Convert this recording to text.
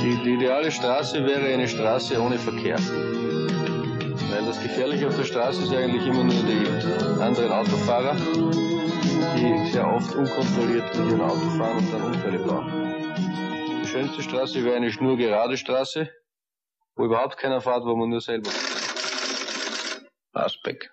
Die, die ideale Straße wäre eine Straße ohne Verkehr. Weil das Gefährliche auf der Straße ist eigentlich immer nur die anderen Autofahrer, die sehr oft unkontrolliert mit ihrem Auto fahren und dann Unfälle bauen. Die schönste Straße wäre eine schnurgerade Straße, wo überhaupt keiner fährt, wo man nur selber. Aspekt.